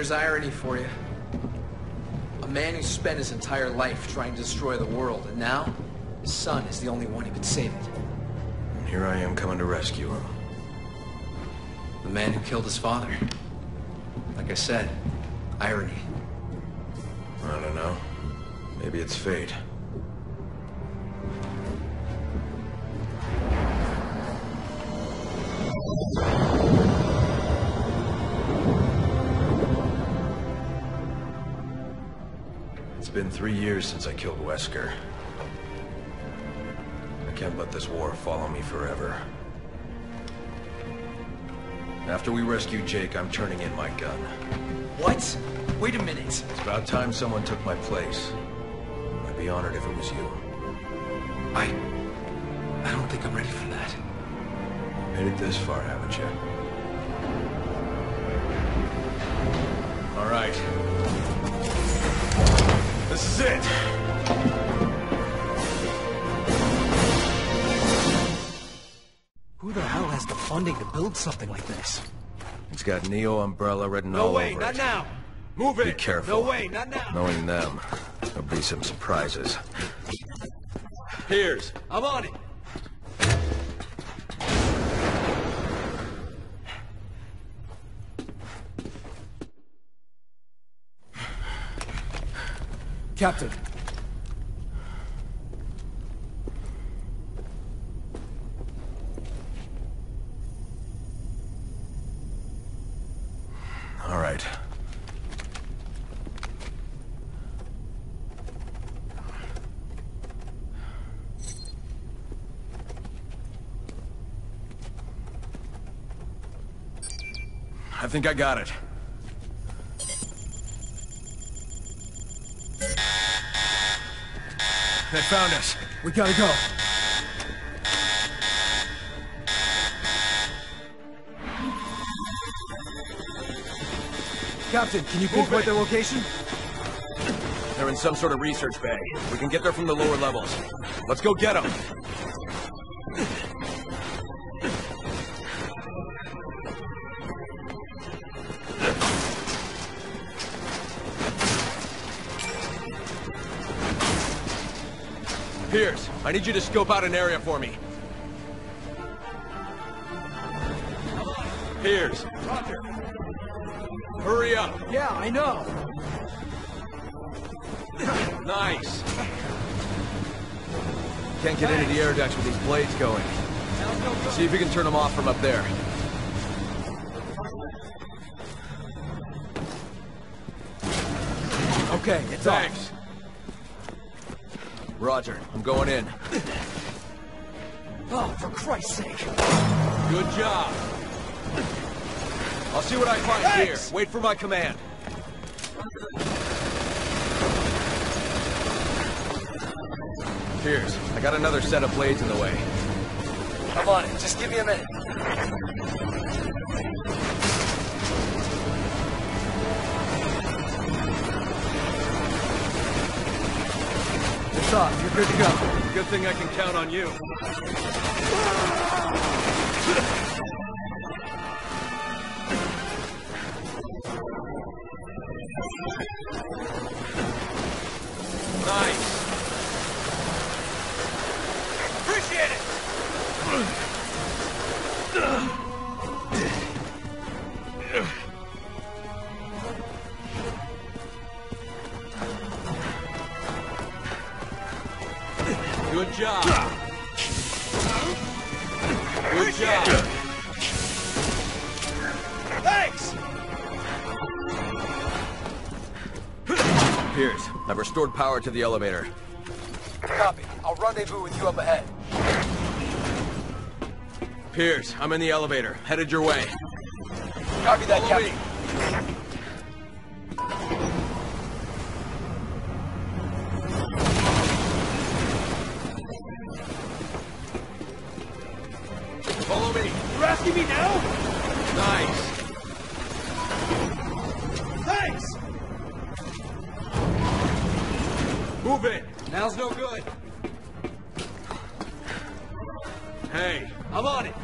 there's irony for you. A man who spent his entire life trying to destroy the world, and now, his son is the only one who can save it. And here I am coming to rescue him. The man who killed his father. Like I said, irony. I don't know. Maybe it's fate. It's been three years since I killed Wesker. I can't let this war follow me forever. After we rescue Jake, I'm turning in my gun. What? Wait a minute. It's about time someone took my place. I'd be honored if it was you. I... I don't think I'm ready for that. Made it this far, haven't you? All right. This is it. Who the hell has the funding to build something like this? It's got Neo Umbrella written No all way, over not now! Move Be it! Be careful. No way, not now! Knowing them, there'll be some surprises. Here's. I'm on it! Captain. All right. I think I got it. They found us. We gotta go. Captain, can you pinpoint their location? They're in some sort of research bay. We can get there from the lower levels. Let's go get them. I need you to scope out an area for me. Piers. Roger. Hurry up. Yeah, I know. Nice. Can't get into the air decks with these blades going. See if you can turn them off from up there. Okay, it's off. Roger, I'm going in. Oh, for Christ's sake. Good job. I'll see what I find Thanks. here. Wait for my command. Piers, I got another set of blades in the way. I'm on. Just give me a minute. Off. You're good to go. Good thing I can count on you. Good job. Good job. Thanks. Piers, I've restored power to the elevator. Copy. I'll rendezvous with you up ahead. Piers, I'm in the elevator. Headed your way. Copy that, Follow Captain. me. Move it. Now's no good. Hey, I'm on it.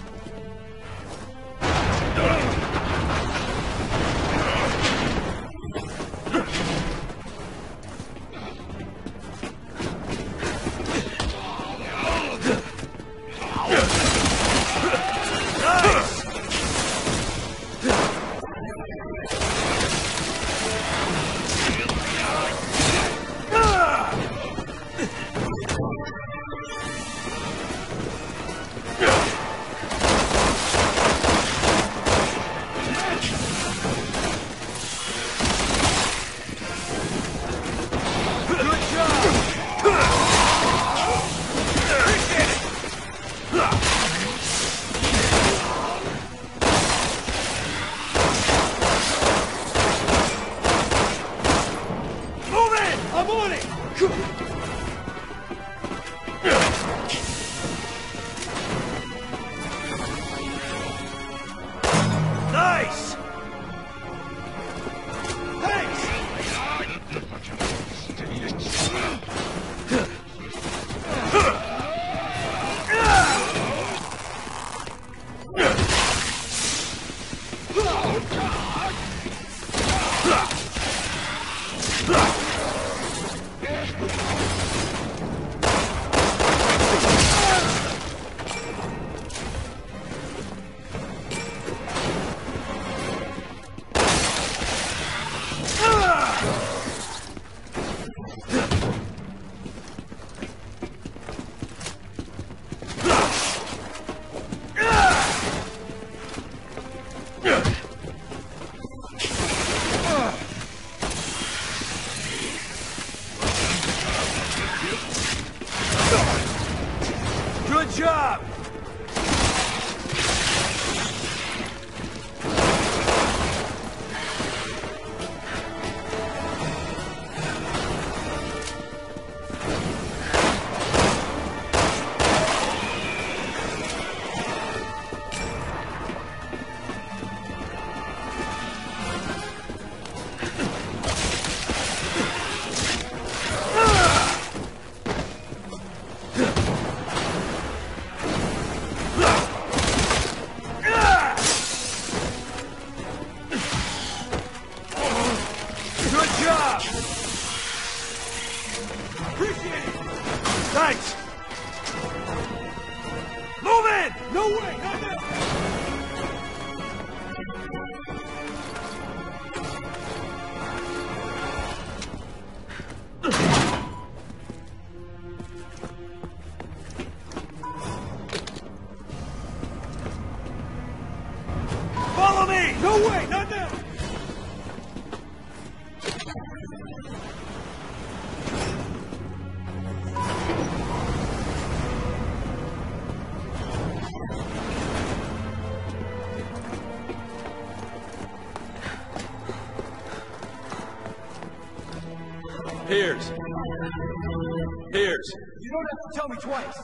Don't have to tell me twice.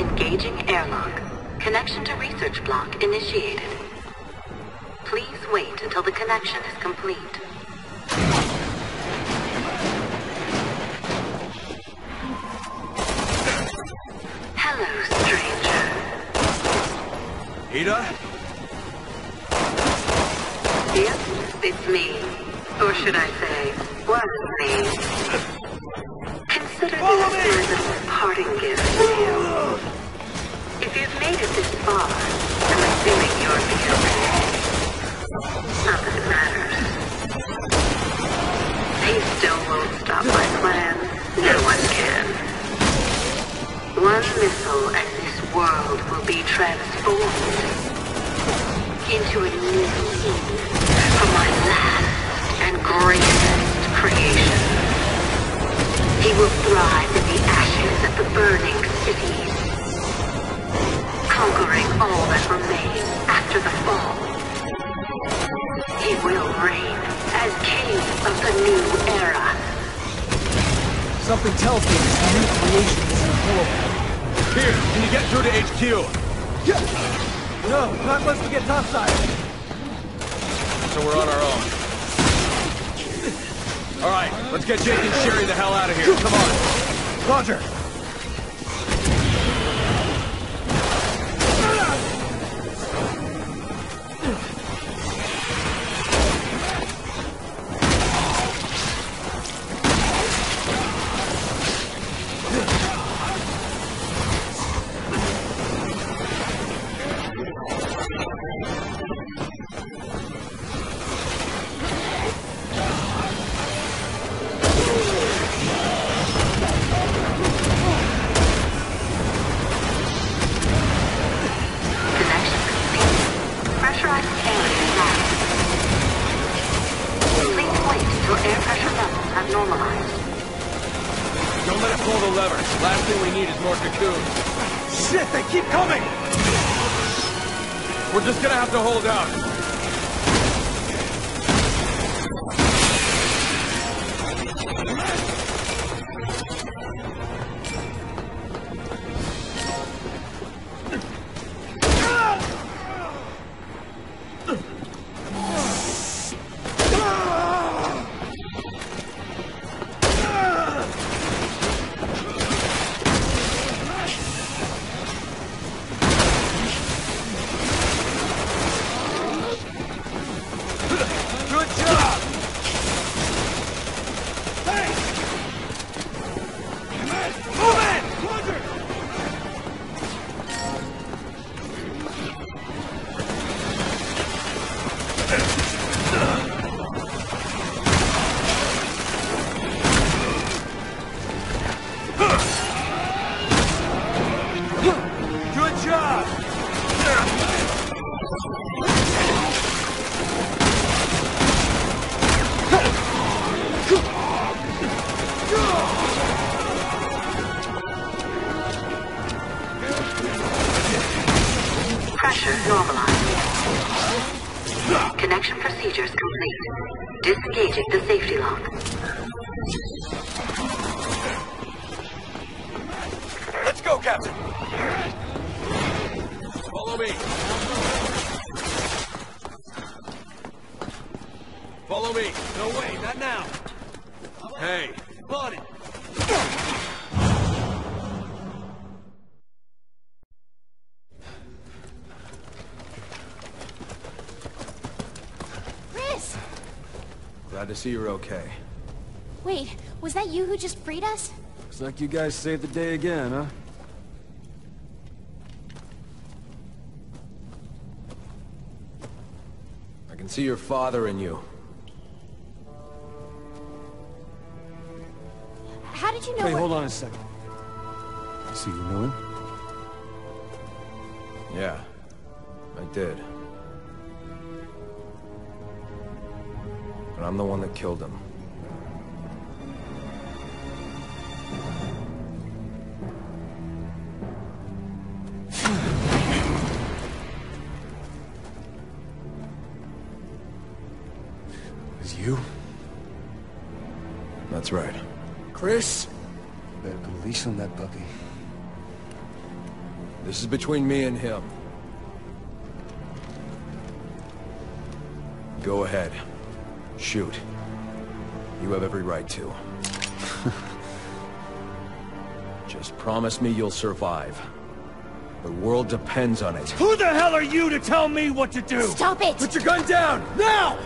Engaging airlock. Connection to research block initiated. Please wait until the connection is complete. Hello, stranger. Ada? Yes, it's me. Or should I say, was me. Follow me! a parting gift to you. If you've made it this far, I'm assuming you're okay. Not that it matters. He still won't stop my plans. No one can. One missile and this world will be transformed into a new Eden for my last and greatest creation. He will thrive in the ashes of the burning cities, conquering all that remains after the fall. He will reign as king of the new era. Something tells me this new creation isn't horrible. Piers, can you get through to HQ? Yes! No, not unless we get topside. So we're on our own. All right, let's get Jake and Sherry the hell out of here. Come on. Roger. Don't let it pull the lever. Last thing we need is more cocoons. Shit, they keep coming! We're just gonna have to hold out. Good Let's go, Captain! Follow me! Follow me! No way, not now. Hey, it. Chris! Glad to see you're okay. Wait, was that you who just freed us? Looks like you guys saved the day again, huh? I can see your father in you. How did you know Hey, hold on a second. I see you knew him? Yeah, I did. But I'm the one that killed him. Between me and him. Go ahead. Shoot. You have every right to. Just promise me you'll survive. The world depends on it. Who the hell are you to tell me what to do? Stop it! Put your gun down! Now!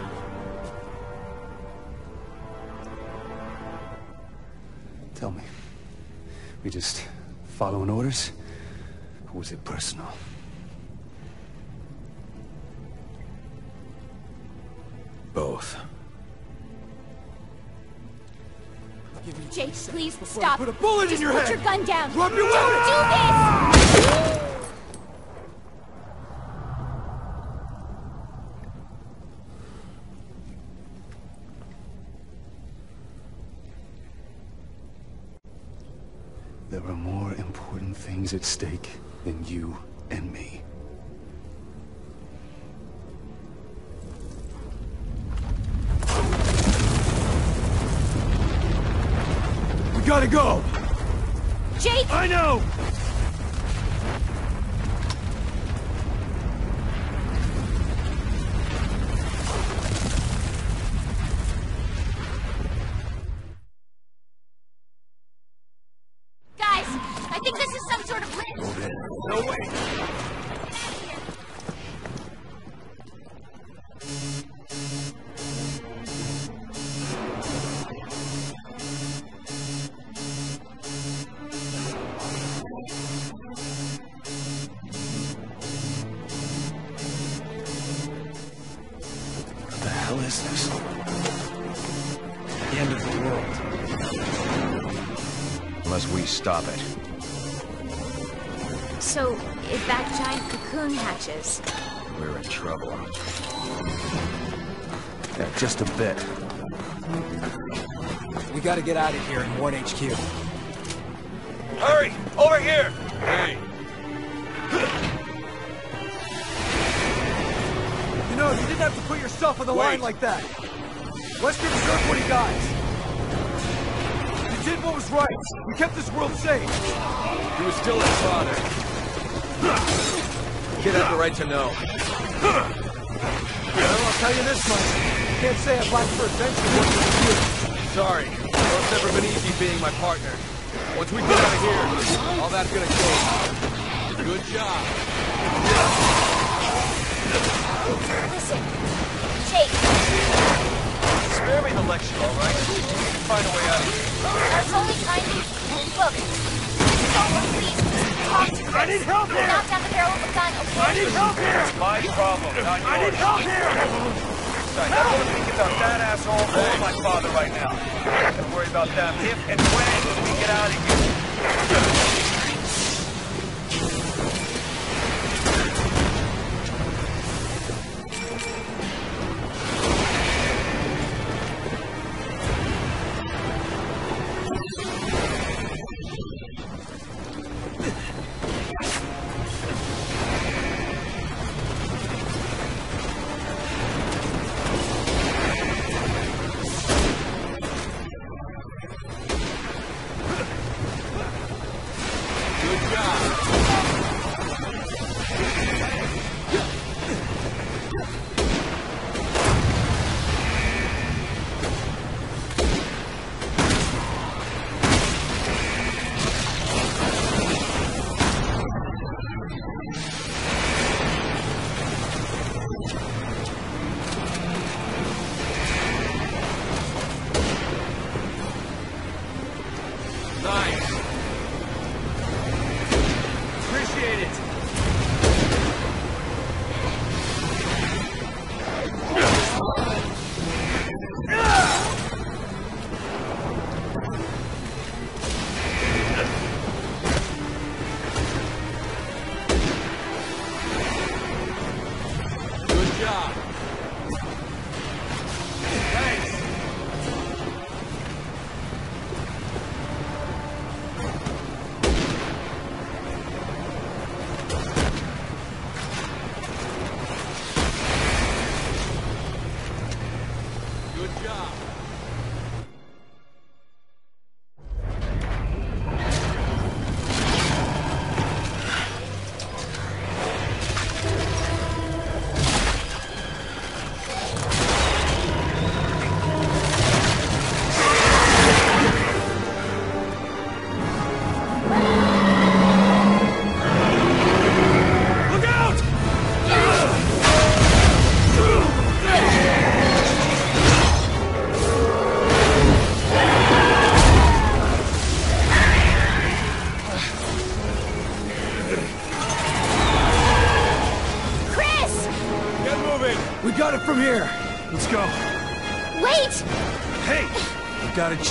Tell me. We just following orders? Was it personal? Both. Jake, please stop. put a bullet in Just your put head. your gun down. Drop your weapon. Don't do this! There are more important things at stake than you and me. We gotta go! Jake! I know! Stop it. So, if that giant cocoon hatches, We're in trouble. Yeah, just a bit. We gotta get out of here and warn HQ. Hurry! Over here! Hey! You know, you didn't have to put yourself on the Wait. line like that. Wesker deserved what he got. Did what was right. We kept this world safe. He was still his father. Kid had the right to know. Well, I'll tell you this much. You can't say I've lacked for adventure working with you. Sorry. Well, it's never been easy being my partner. Once we get out of here, all that's gonna change. Good job. listen. Jake, Spare me the lecture, all right? We can find a way out of here. I was only trying to... Look. Someone please talk to Chris. I need help here! Knock down the barrel of a gun, okay? I need help here! My problem, not yours. I need help here! I don't want to think about that asshole or my father right now. I'm gonna worry about them if and when we get out of here. Good job.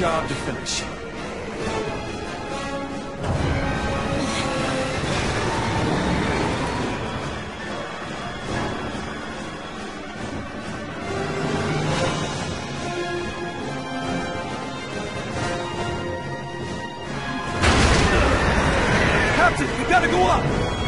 job to finish. Captain, we gotta go up!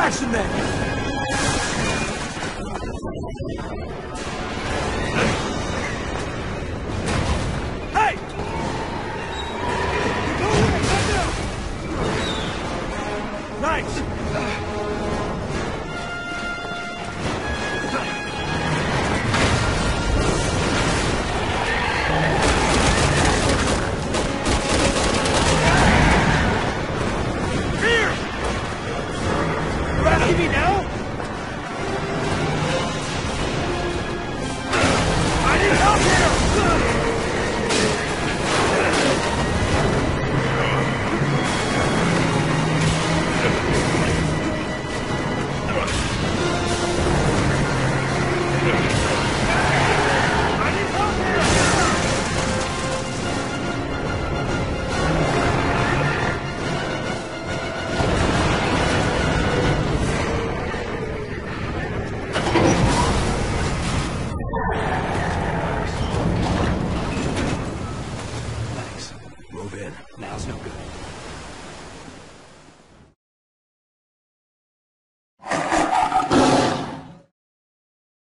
Action then!